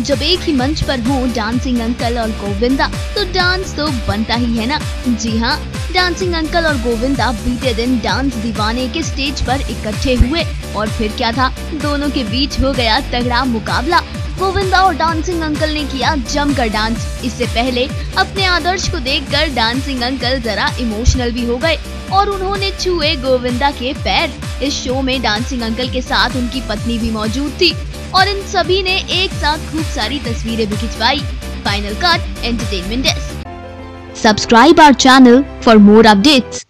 मंच पर हो डांसिंग अंकल और गोविंदा तो डांस तो बनता ही है ना। जी हाँ डांसिंग अंकल और गोविंदा बीते दिन डांस दीवाने के स्टेज पर इकट्ठे हुए, और फिर क्या था? दोनों के बीच हो गया तगड़ा मुकाबला। गोविंदा और डांसिंग अंकल ने किया जमकर डांस। इससे पहले अपने आदर्श को देखकर डांसिंग अंकल जरा इमोशनल भी हो गए, और उन्होंने छुए गोविंदा के पैर। इस शो में डांसिंग अंकल के साथ उनकी पत्नी भी मौजूद थी, और इन सभी ने एक साथ सारी तस्वीरें भी खिंचवाई। Final cut entertainment desk subscribe our channel for more updates